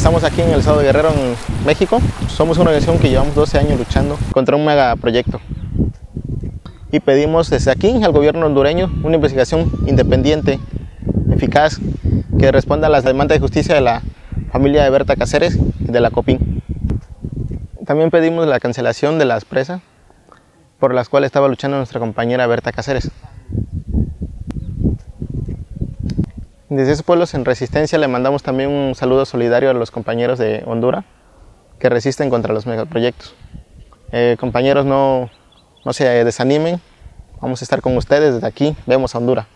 Estamos aquí en el estado Guerrero, en México. Somos una organización que llevamos 12 años luchando contra un megaproyecto. Y pedimos desde aquí al gobierno hondureño una investigación independiente, eficaz, que responda a las demandas de justicia de la familia de Berta Cáceres y de la COPIN. También pedimos la cancelación de las presas por las cuales estaba luchando nuestra compañera Berta Cáceres. Desde esos pueblos en resistencia le mandamos también un saludo solidario a los compañeros de Honduras que resisten contra los megaproyectos. Eh, compañeros, no, no se desanimen, vamos a estar con ustedes desde aquí, vemos a Honduras.